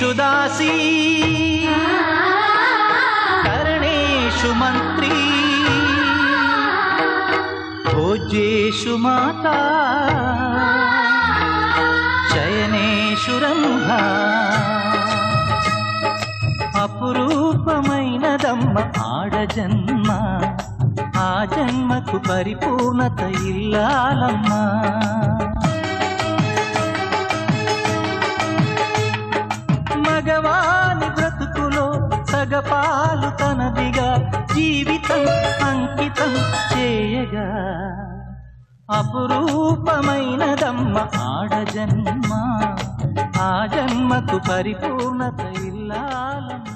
రాశి కరణేషు మంత్రి. భోజేషు మాతా. చయనేషు రంభ. అపురూపమైనదమ్మ ఆడజన్మ ఆ జన్మకు పరిపూర్ణత ఇల్లాలమ్మా. పాలు తనదిగా జీవితం అంకితం చేయగా. అపురూపమైనదమ్మ ఆడ జన్మ ఆ జన్మకు పరిపూర్ణత ఇల్లాలమ్మ.